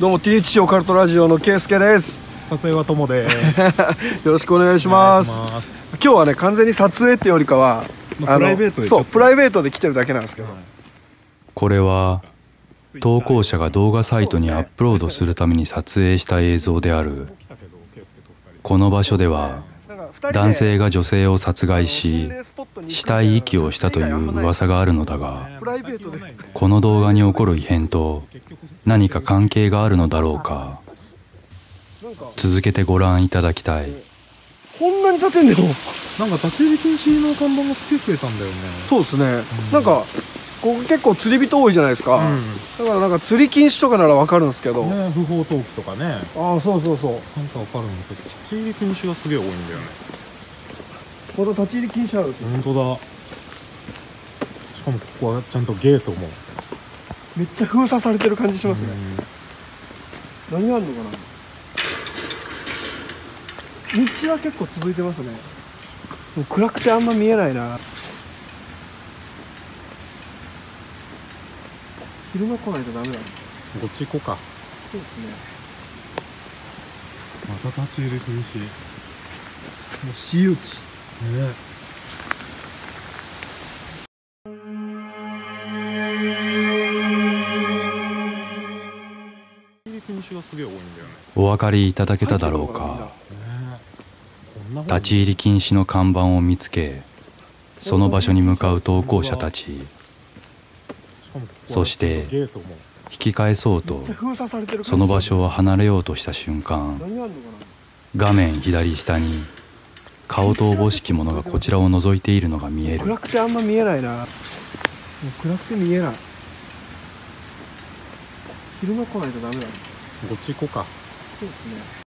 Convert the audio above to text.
どうも THC オカルトラジオのケイスケです。撮影は友で。よろしくお願いします。今日はね完全に撮影ってよりかはまあプライベートでちょっと。そうプライベートで来てるだけなんですけど、これは投稿者が動画サイトにアップロードするために撮影した映像である。この場所では男性が女性を殺害し死体遺棄をしたという噂があるのだがこの動画に起こる異変と何か関係があるのだろうか続けてご覧いただきたい。こんなに立てんねよなんか立ち入り禁止の看板がすげえ増えたんだよね。そうですね、なんかここ結構釣り人多いじゃないですか、だからなんか釣り禁止とかならわかるんですけど、ね不法投棄とかね。ああそうそうそう。なんかわかるんだけど立ち入り禁止がすげえ多いんだよね。また立ち入り禁止あるって。本当だ。しかもここはちゃんとゲートもめっちゃ封鎖されてる感じしますね、何あんのかな。道は結構続いてますね。もう暗くてあんま見えないな昼間来ないとダメだこっち行こうか。そうですね。また立ち入り禁止。ねもう私有地。立ち入り禁止がすげえ多いんだよね。お分かりいただけただろうか。立ち入り禁止の看板を見つけその場所に向かう投稿者たちそして引き返そうとその場所を離れようとした瞬間画面左下に顔とおぼしきものがこちらを覗いているのが見える。な暗くてあんま見えないな。もう暗くて見えない。昼間来ないとダメだ。ねこっち行こうか。そうですね